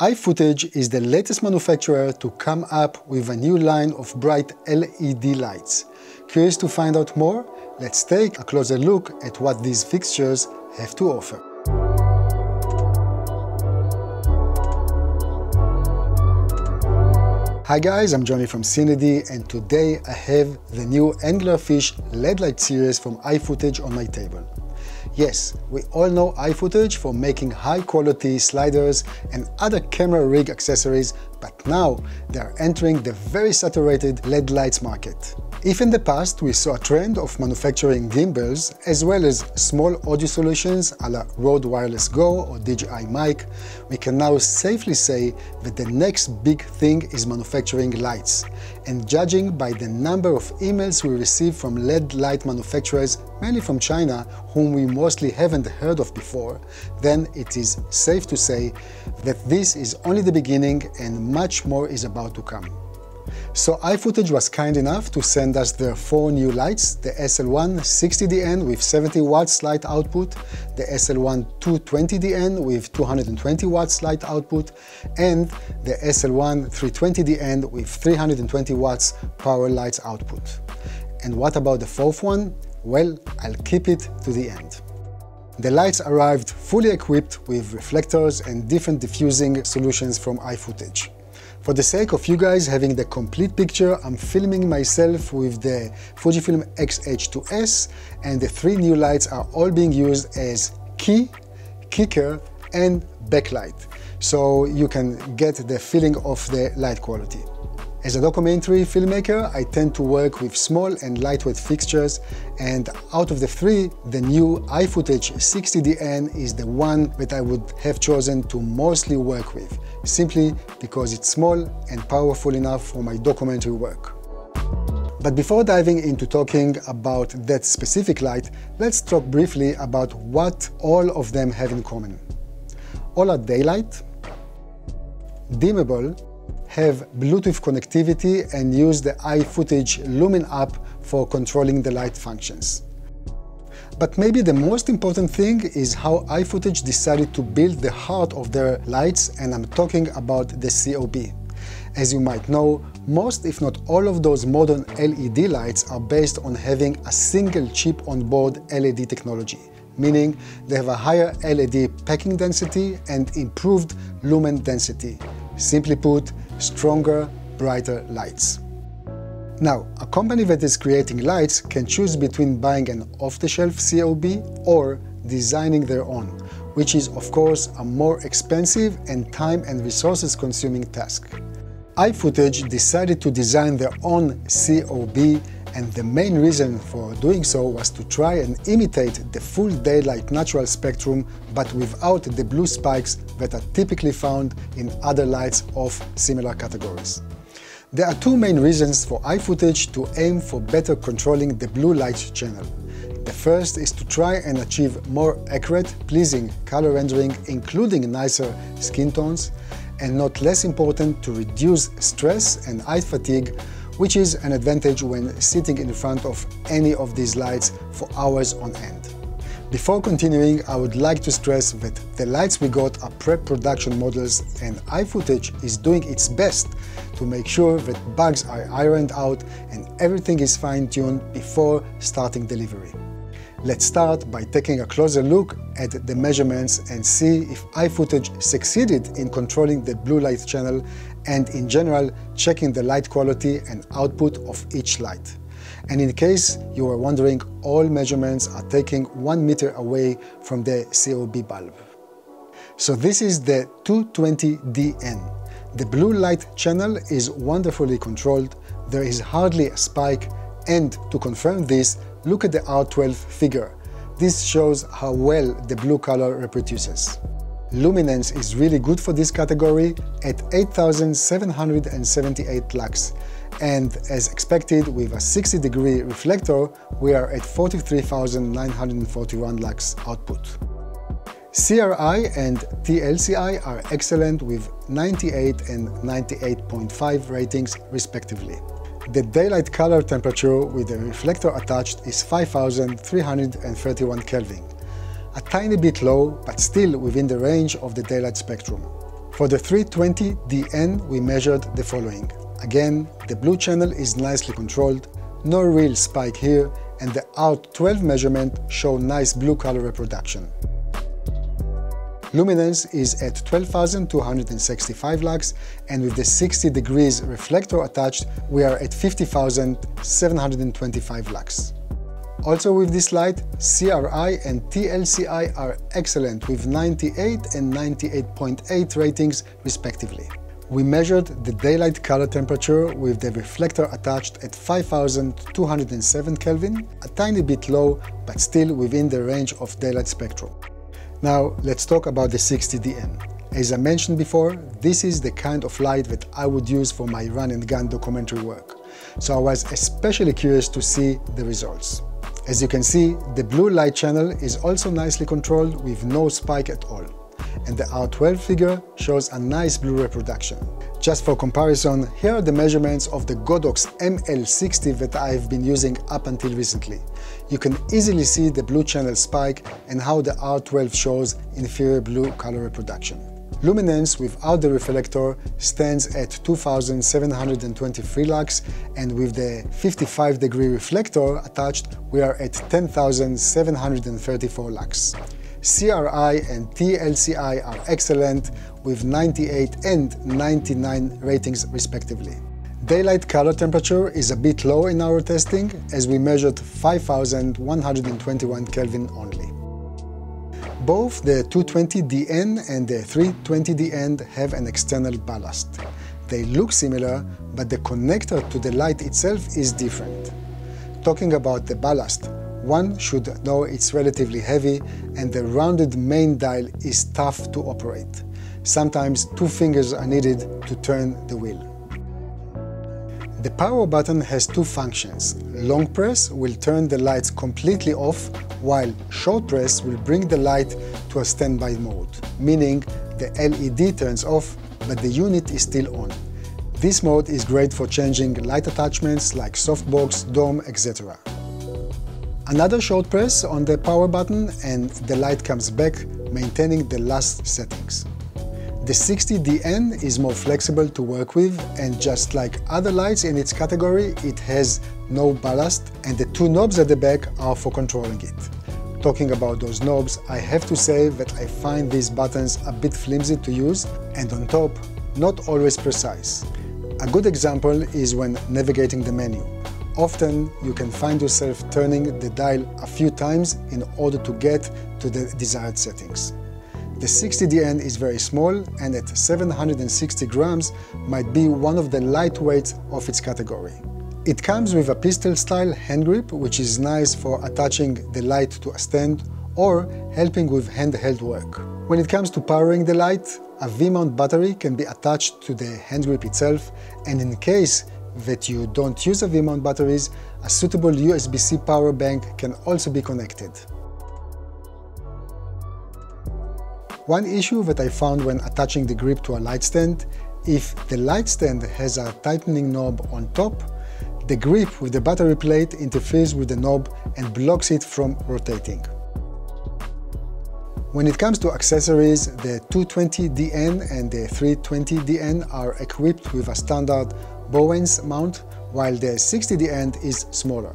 iFootage is the latest manufacturer to come up with a new line of bright LED lights. Curious to find out more? Let's take a closer look at what these fixtures have to offer. Hi guys, I'm Johnnie from CineD and today I have the new Anglerfish LED light series from iFootage on my table. Yes, we all know iFootage for making high quality sliders and other camera rig accessories, but now they are entering the very saturated LED lights market. If in the past we saw a trend of manufacturing gimbals as well as small audio solutions a la Rode Wireless Go or DJI Mic, we can now safely say that the next big thing is manufacturing lights. And judging by the number of emails we receive from LED light manufacturers, mainly from China, whom we mostly haven't heard of before, then it is safe to say that this is only the beginning and much more is about to come. So iFootage was kind enough to send us their four new lights, the SL1 60DN with 70 watts light output, the SL1 220DN with 220 watts light output, and the SL1 320DN with 320 watts power lights output. And what about the fourth one? Well, I'll keep it to the end. The lights arrived fully equipped with reflectors and different diffusing solutions from iFootage. For the sake of you guys having the complete picture, I'm filming myself with the Fujifilm X-H2S and the three new lights are all being used as key, kicker and backlight. So you can get the feeling of the light quality. As a documentary filmmaker, I tend to work with small and lightweight fixtures and out of the three, the new iFootage 60DN is the one that I would have chosen to mostly work with, simply because it's small and powerful enough for my documentary work. But before diving into talking about that specific light, let's talk briefly about what all of them have in common. All are daylight, dimmable, have Bluetooth connectivity and use the iFootage Lumin app for controlling the light functions. But maybe the most important thing is how iFootage decided to build the heart of their lights and I'm talking about the COB. As you might know, most if not all of those modern LED lights are based on having a single chip on board LED technology, meaning they have a higher LED packing density and improved lumen density. Simply put, stronger, brighter lights. Now, a company that is creating lights can choose between buying an off-the-shelf COB or designing their own, which is of course a more expensive and time and resources consuming task. iFootage decided to design their own COB and the main reason for doing so was to try and imitate the full daylight natural spectrum but without the blue spikes that are typically found in other lights of similar categories. There are two main reasons for iFootage to aim for better controlling the blue light channel. The first is to try and achieve more accurate, pleasing color rendering including nicer skin tones, and not less important to reduce stress and eye fatigue which is an advantage when sitting in front of any of these lights for hours on end. Before continuing, I would like to stress that the lights we got are pre-production models and iFootage is doing its best to make sure that bugs are ironed out and everything is fine-tuned before starting delivery. Let's start by taking a closer look at the measurements and see if iFootage succeeded in controlling the blue light channel and in general checking the light quality and output of each light. And in case you are wondering, all measurements are taken one meter away from the COB bulb. So this is the 220DN. The blue light channel is wonderfully controlled, there is hardly a spike, and to confirm this, Look at the R12 figure. This shows how well the blue color reproduces. Luminance is really good for this category at 8778 lux and as expected with a 60 degree reflector we are at 43941 lux output. CRI and TLCI are excellent with 98 and 98.5 ratings respectively. The daylight color temperature with the reflector attached is 5331 Kelvin, a tiny bit low but still within the range of the daylight spectrum. For the 320DN, we measured the following. Again, the blue channel is nicely controlled, no real spike here, and the R12 measurement show nice blue color reproduction. Luminance is at 12,265 lux, and with the 60 degrees reflector attached, we are at 50,725 lux. Also with this light, CRI and TLCI are excellent with 98 and 98.8 ratings respectively. We measured the daylight color temperature with the reflector attached at 5207 Kelvin, a tiny bit low, but still within the range of daylight spectrum. Now let's talk about the 60DN. As I mentioned before, this is the kind of light that I would use for my run and gun documentary work, so I was especially curious to see the results. As you can see, the blue light channel is also nicely controlled with no spike at all and the R12 figure shows a nice blue reproduction. Just for comparison, here are the measurements of the Godox ML60 that I've been using up until recently. You can easily see the blue channel spike and how the R12 shows inferior blue color reproduction. Luminance without the reflector stands at 2723 lux and with the 55 degree reflector attached we are at 10734 lux. CRI and TLCI are excellent with 98 and 99 ratings respectively. Daylight color temperature is a bit low in our testing as we measured 5121 Kelvin only. Both the 220DN and the 320DN have an external ballast. They look similar, but the connector to the light itself is different. Talking about the ballast, one should know it's relatively heavy and the rounded main dial is tough to operate. Sometimes two fingers are needed to turn the wheel. The power button has two functions. Long press will turn the lights completely off, while short press will bring the light to a standby mode, meaning the LED turns off, but the unit is still on. This mode is great for changing light attachments like softbox, dome, etc. Another short press on the power button and the light comes back, maintaining the last settings. The 60DN is more flexible to work with and just like other lights in its category, it has no ballast and the two knobs at the back are for controlling it. Talking about those knobs, I have to say that I find these buttons a bit flimsy to use and on top, not always precise. A good example is when navigating the menu. Often you can find yourself turning the dial a few times in order to get to the desired settings. The 60DN is very small and at 760 grams might be one of the lightweights of its category. It comes with a pistol-style hand grip which is nice for attaching the light to a stand or helping with handheld work. When it comes to powering the light, a V-mount battery can be attached to the hand grip itself and in case that you don't use a V-mount batteries, a suitable USB-C power bank can also be connected. One issue that I found when attaching the grip to a light stand, if the light stand has a tightening knob on top, the grip with the battery plate interferes with the knob and blocks it from rotating. When it comes to accessories, the 220DN and the 320DN are equipped with a standard Bowens mount, while the 60DN is smaller.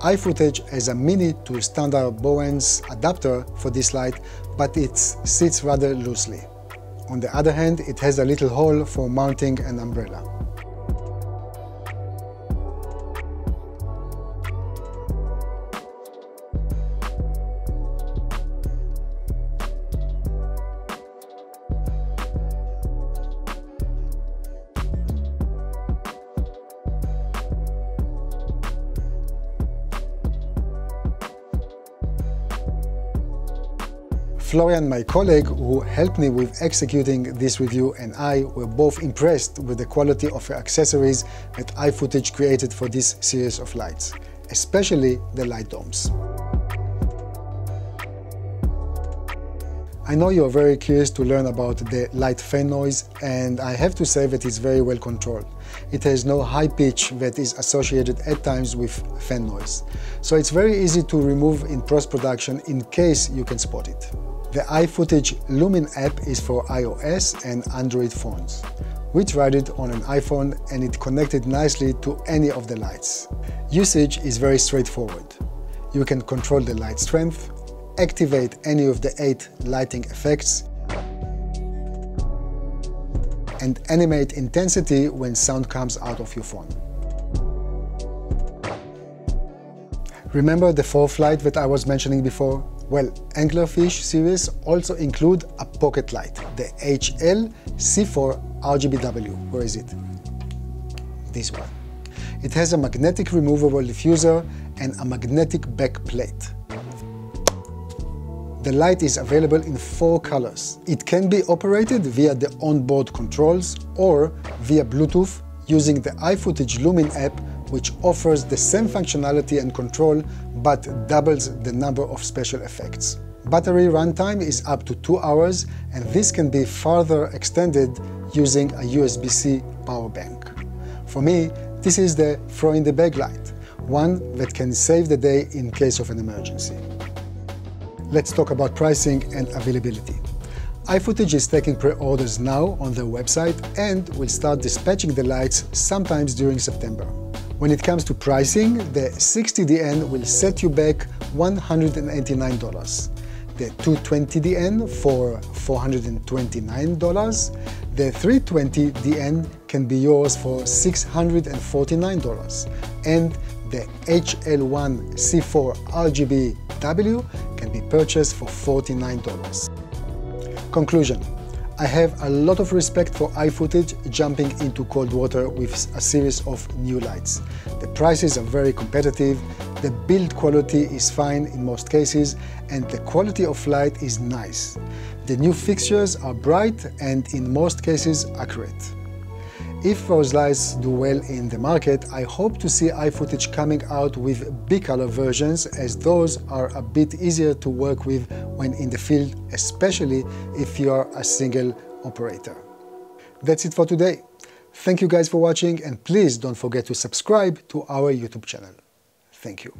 iFootage has a mini to standard Bowens adapter for this light, but it sits rather loosely. On the other hand, it has a little hole for mounting an umbrella. Florian, my colleague who helped me with executing this review and I were both impressed with the quality of the accessories that iFootage created for this series of lights, especially the light domes. I know you're very curious to learn about the light fan noise and I have to say that it's very well controlled. It has no high pitch that is associated at times with fan noise. So it's very easy to remove in post-production in case you can spot it. The iFootage Lumin app is for iOS and Android phones. We tried it on an iPhone and it connected nicely to any of the lights. Usage is very straightforward. You can control the light strength, activate any of the eight lighting effects, and animate intensity when sound comes out of your phone. Remember the fourth light that I was mentioning before? Well, Anglerfish series also include a pocket light, the HL C4 RGBW. Where is it? This one. It has a magnetic removable diffuser and a magnetic back plate. The light is available in four colors. It can be operated via the onboard controls or via Bluetooth using the iFootage Lumin app which offers the same functionality and control but doubles the number of special effects. Battery runtime is up to 2 hours and this can be further extended using a USB-C power bank. For me, this is the throw in the bag light, one that can save the day in case of an emergency. Let's talk about pricing and availability. iFootage is taking pre-orders now on their website and will start dispatching the lights sometimes during September. When it comes to pricing, the 60DN will set you back $189, the 220DN for $429, the 320DN can be yours for $649, and the HL1 C4 RGBW can be purchased for $49. Conclusion I have a lot of respect for iFootage jumping into cold water with a series of new lights. The prices are very competitive, the build quality is fine in most cases, and the quality of light is nice. The new fixtures are bright and in most cases accurate. If those lights do well in the market, I hope to see iFootage coming out with bi-color versions as those are a bit easier to work with when in the field, especially if you are a single operator. That's it for today. Thank you guys for watching and please don't forget to subscribe to our YouTube channel. Thank you.